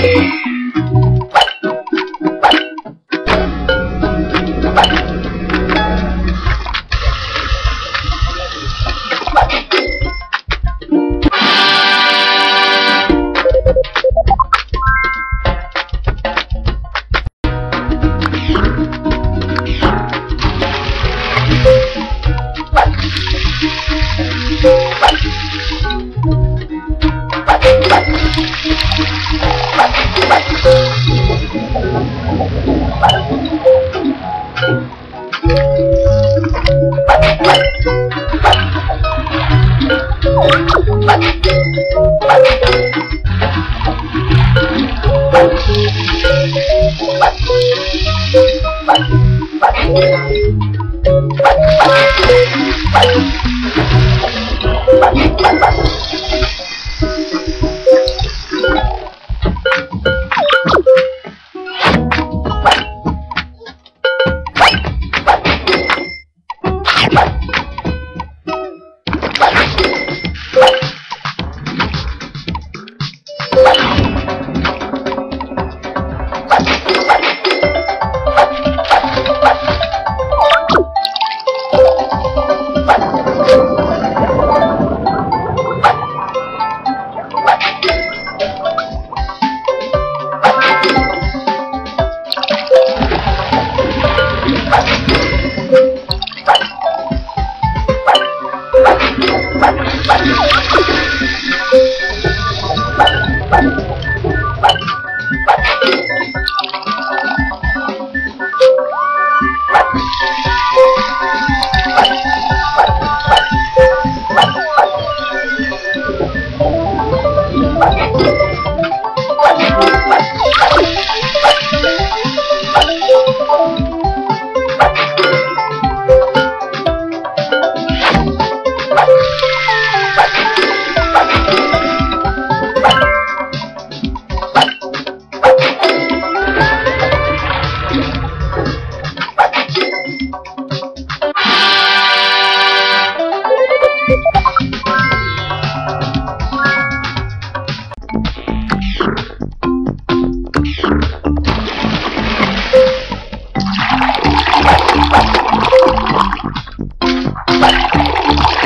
Música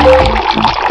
Worker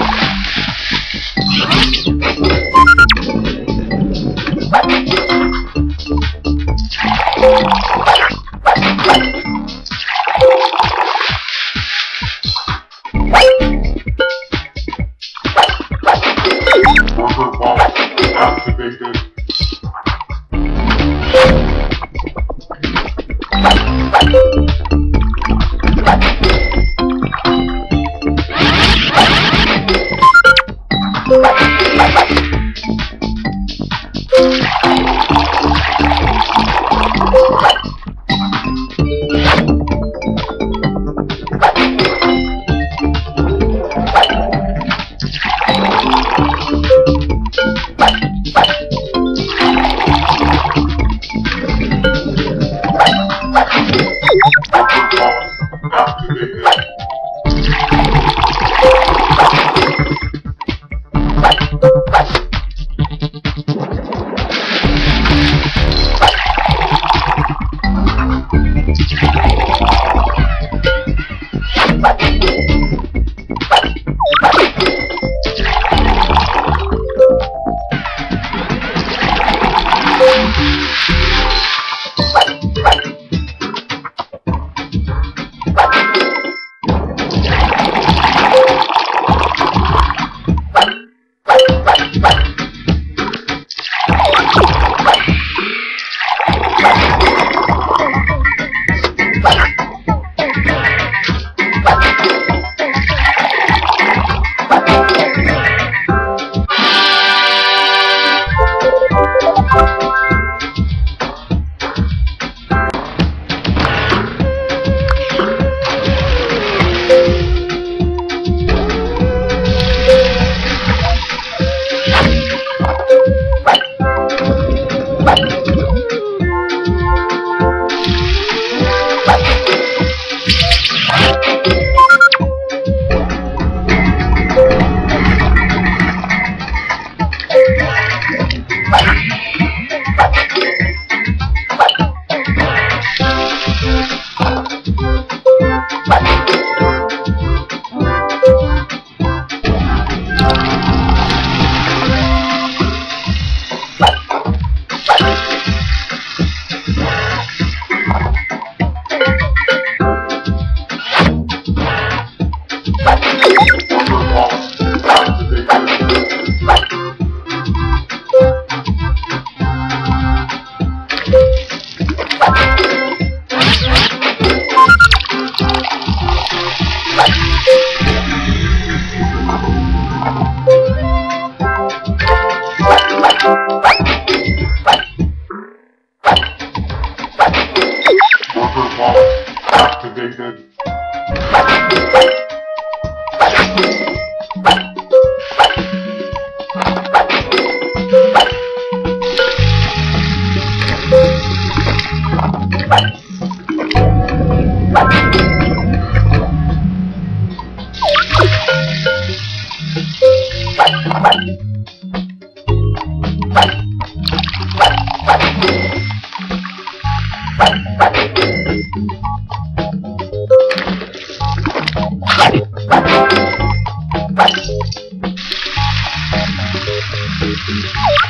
activated.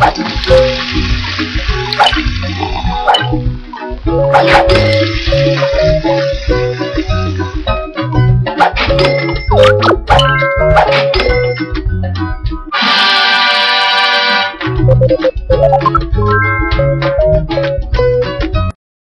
Bye.